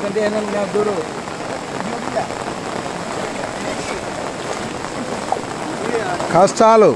నీకంటే ఏంటన్నా దూరు కష్టాలు